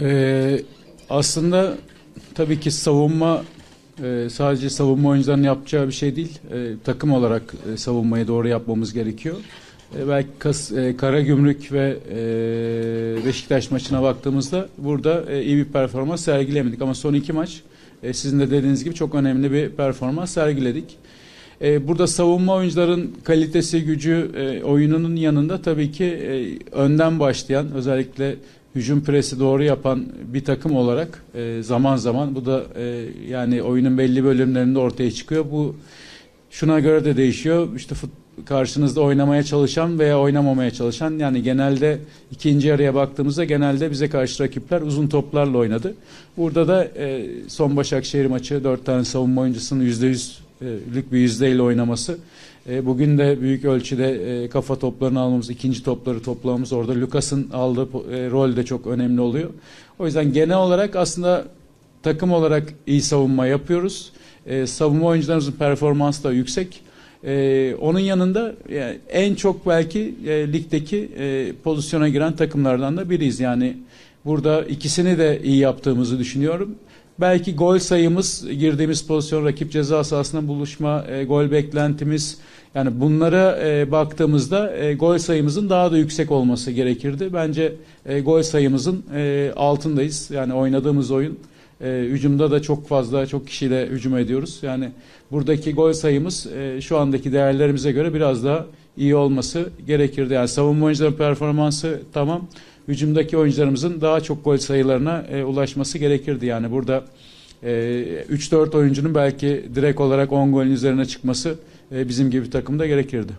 Ee, aslında tabii ki savunma e, sadece savunma oyuncularının yapacağı bir şey değil. E, takım olarak e, savunmayı doğru yapmamız gerekiyor. E, belki Kas, e, Karagümrük ve e, Beşiktaş maçına baktığımızda burada e, iyi bir performans sergilemedik. Ama son iki maç e, sizin de dediğiniz gibi çok önemli bir performans sergiledik. E, burada savunma oyuncuların kalitesi, gücü e, oyununun yanında tabii ki e, önden başlayan özellikle hücum presi doğru yapan bir takım olarak e, zaman zaman bu da e, yani oyunun belli bölümlerinde ortaya çıkıyor. Bu şuna göre de değişiyor. İşte fut, karşınızda oynamaya çalışan veya oynamamaya çalışan yani genelde ikinci yarıya baktığımızda genelde bize karşı rakipler uzun toplarla oynadı. Burada da e, son Başakşehir maçı dört tane savunma oyuncusunun yüzde yüzlük bir yüzdeyle oynaması. E, bugün de büyük ölçüde e, kafa toplarını almamız, ikinci topları toplamamız orada Lucas'ın aldığı e, rol de çok önemli oluyor. O yüzden genel olarak aslında takım olarak iyi savunma yapıyoruz. E, savunma oyuncularımızın performansı da yüksek. Ee, onun yanında yani en çok belki e, ligdeki e, pozisyona giren takımlardan da biriyiz. Yani burada ikisini de iyi yaptığımızı düşünüyorum. Belki gol sayımız, girdiğimiz pozisyon, rakip ceza sahasında buluşma, e, gol beklentimiz yani bunlara e, baktığımızda e, gol sayımızın daha da yüksek olması gerekirdi. Bence e, gol sayımızın e, altındayız. Yani oynadığımız oyun e, hücumda da çok fazla çok kişiyle hücum ediyoruz. Yani buradaki gol sayımız e, şu andaki değerlerimize göre biraz daha iyi olması gerekirdi. Yani savunma oyuncuların performansı tamam. Hücumdaki oyuncularımızın daha çok gol sayılarına e, ulaşması gerekirdi. Yani burada e, 3-4 oyuncunun belki direkt olarak 10 golün üzerine çıkması e, bizim gibi takımda gerekirdi.